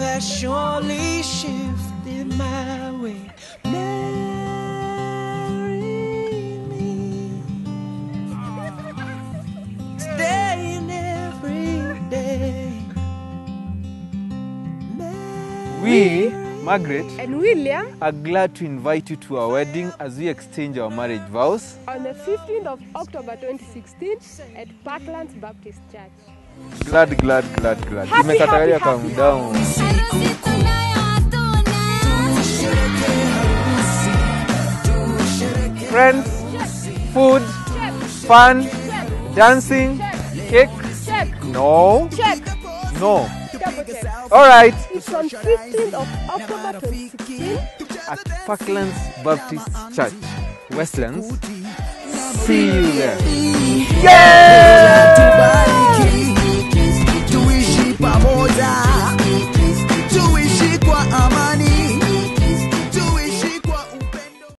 love has surely shifted my way. Marry me today and every day. We, Margaret, And William, are glad to invite you to our wedding as we exchange our marriage vows. on the 15th of October 2016 at Parklands Baptist Church. Glad, glad, glad, glad. Happy, happy, happy. Friends, food, fun, dancing, cake. No, no. All right. It's on 15th of October 2016 At Parklands Baptist Church, Westlands. See you there. tubariki